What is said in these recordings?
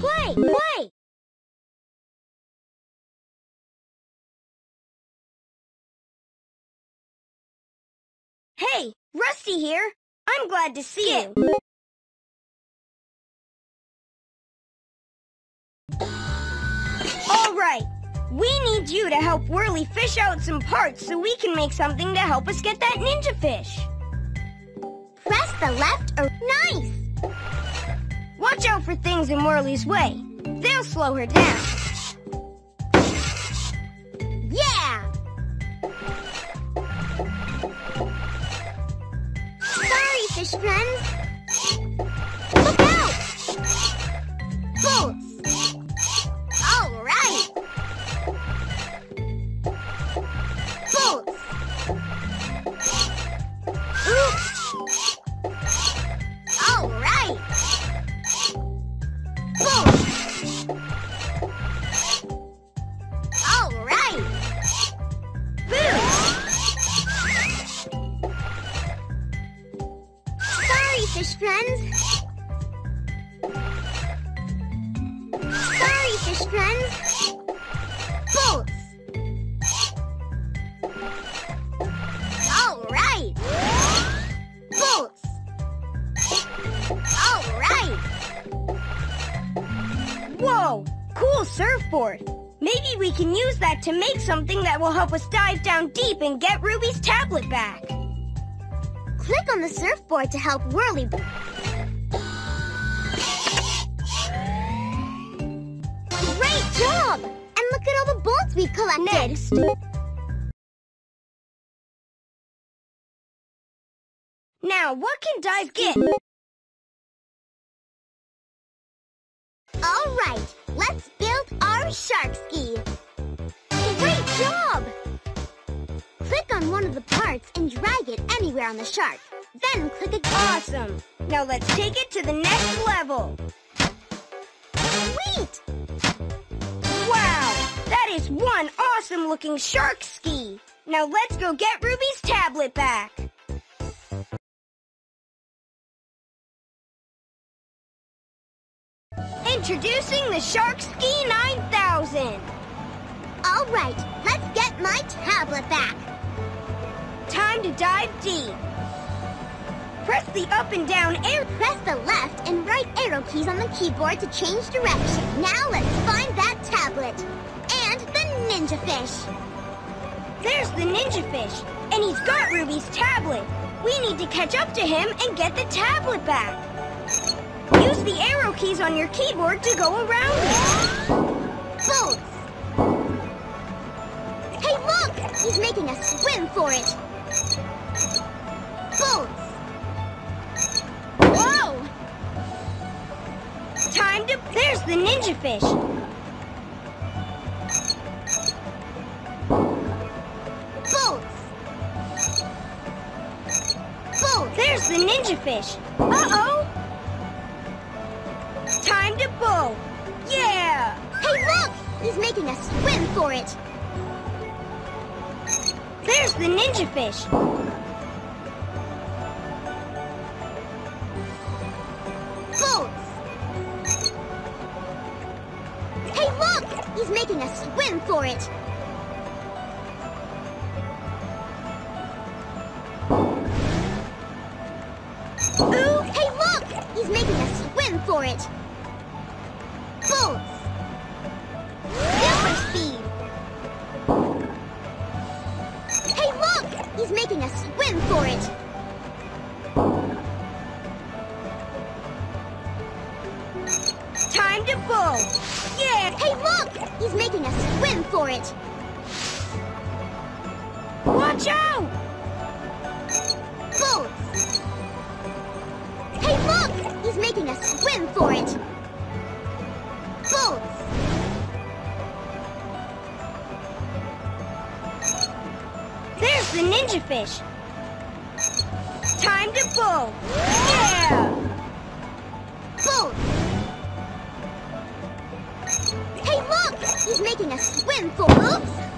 Play, play! Hey, Rusty here. I'm glad to see you. All right. We need you to help Whirly fish out some parts so we can make something to help us get that ninja fish. Press the left or... Nice! Watch out for things in Whirly's way. They'll slow her down. Yeah! Sorry, fish friends. Bolts. All right. Bolts. All right. Whoa, cool surfboard. Maybe we can use that to make something that will help us dive down deep and get Ruby's tablet back. Click on the surfboard to help Whirly. Great job! And look at all the bolts we've collected. Next. Now, what can Dive get? All right, let's build our shark ski. Great job! Click on one of the parts and drag it anywhere on the shark. Then click again. Awesome. Now let's take it to the next level. Sweet! Wow, that is one awesome looking shark ski. Now let's go get Ruby's tablet back. Introducing the Shark Ski 9000. All right, let's get my tablet back. Time to dive deep. Press the up and down arrow. Press the left and right arrow keys on the keyboard to change direction. Now let's find that tablet. Ninja fish. There's the ninja fish, and he's got Ruby's tablet. We need to catch up to him and get the tablet back. Use the arrow keys on your keyboard to go around it. Boats. Hey, look! He's making us swim for it. Boats. Whoa! Time to... There's the ninja fish. There's the ninja fish. Uh-oh. Time to bow. Yeah! Hey, look! He's making us swim for it. There's the ninja fish. Boats. Hey, look! He's making us swim for it. Boats. Super speed. Hey, look! He's making us swim for it. Time to bow. Yeah! Hey, look! He's making us swim for it. Watch out! Boats. Hey, look! Making us swim for it. Boats. There's the ninja fish. Time to bow. Yeah! Boats. Hey, look! He's making us swim for... Oops!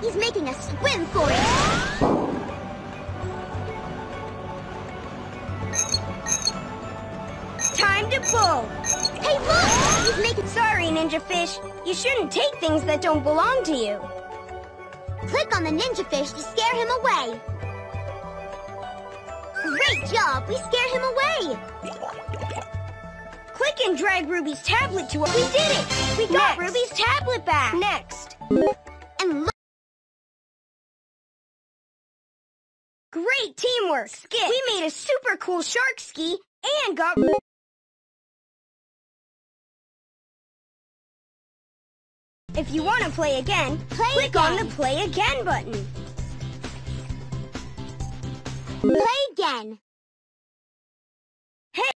He's making us swim for it! Time to pull! Hey, look! He's making... Sorry, Ninja Fish. You shouldn't take things that don't belong to you. Click on the Ninja Fish to scare him away. Great job! We scare him away! Click and drag Ruby's tablet to... We did it! We got Next. Ruby's tablet back! Next! Great teamwork! Skip. We made a super cool shark ski and got... If you want to play again, Play click on the Play Again button. play again.